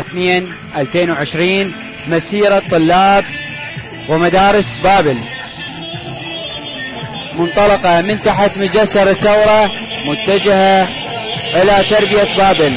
2 2020 مسيرة طلاب ومدارس بابل. منطلقة من تحت مجسر الثورة متجهة إلى تربية بابل.